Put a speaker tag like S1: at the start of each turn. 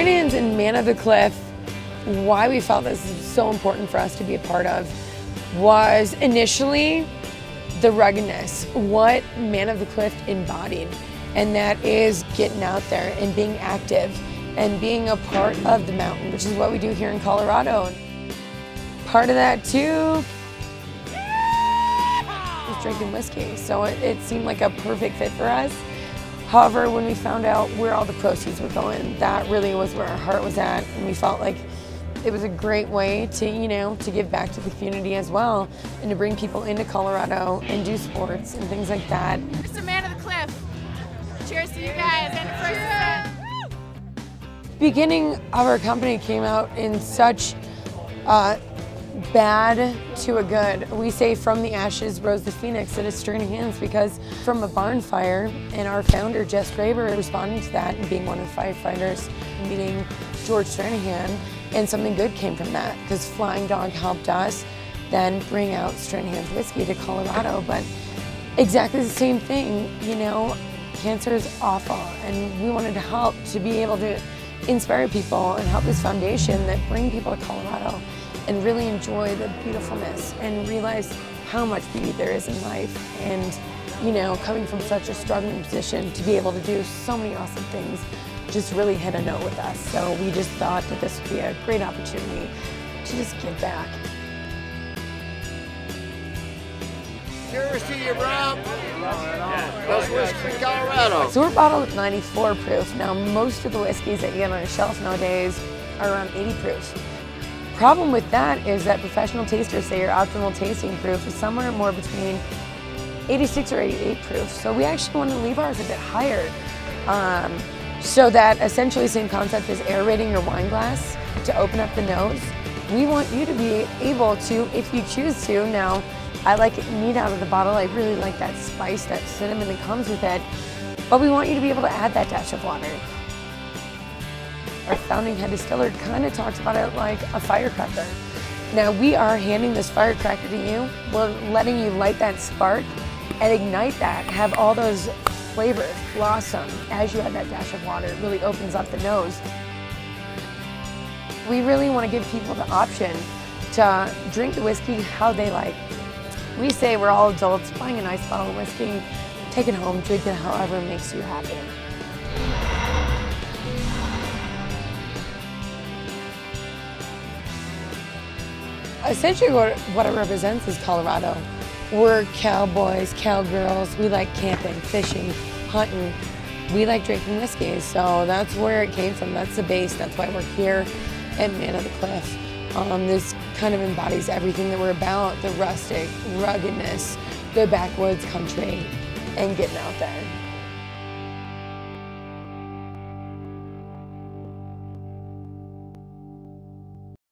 S1: Stranahan's and Man of the Cliff, why we felt this is so important for us to be a part of was initially the ruggedness, what Man of the Cliff embodied. And that is getting out there and being active and being a part of the mountain, which is what we do here in Colorado. Part of that too is drinking whiskey. So it, it seemed like a perfect fit for us. However, when we found out where all the proceeds were going, that really was where our heart was at. And we felt like it was a great way to, you know, to give back to the community as well and to bring people into Colorado and do sports and things like that.
S2: Mr. Man of the Cliff. Cheers to you guys and first
S1: Beginning of our company came out in such uh, bad to a good. We say from the ashes rose the phoenix at a hands because from a barn fire and our founder Jess Graber responding to that and being one of the firefighters meeting George Stranahan and something good came from that because Flying Dog helped us then bring out Stranahan's whiskey to Colorado but exactly the same thing you know cancer is awful and we wanted to help to be able to inspire people and help this foundation that bring people to Colorado and really enjoy the beautifulness and realize how much beauty there is in life. And, you know, coming from such a struggling position to be able to do so many awesome things just really hit a note with us. So we just thought that this would be a great opportunity to just give back.
S3: Cheers to you, Rob. Best whiskey in Colorado.
S1: So we're bottled at 94 proof. Now, most of the whiskeys that you get on a shelf nowadays are around 80 proof. Problem with that is that professional tasters say your optimal tasting proof is somewhere more between 86 or 88 proof. So we actually want to leave ours a bit higher. Um, so that essentially same concept as aerating your wine glass to open up the nose. We want you to be able to, if you choose to, now I like it neat out of the bottle. I really like that spice, that cinnamon that comes with it. But we want you to be able to add that dash of water. Our founding head distiller kind of talks about it like a firecracker. Now we are handing this firecracker to you. We're letting you light that spark and ignite that, have all those flavors blossom as you add that dash of water. It really opens up the nose. We really want to give people the option to drink the whiskey how they like. We say we're all adults buying a nice bottle of whiskey, take it home, drink it however makes you happy. Essentially what, what it represents is Colorado. We're cowboys, cowgirls, we like camping, fishing, hunting. We like drinking whiskey, so that's where it came from. That's the base, that's why we're here at Man of the Cliff. Um, this kind of embodies everything that we're about, the rustic, ruggedness, the backwoods country, and getting out there.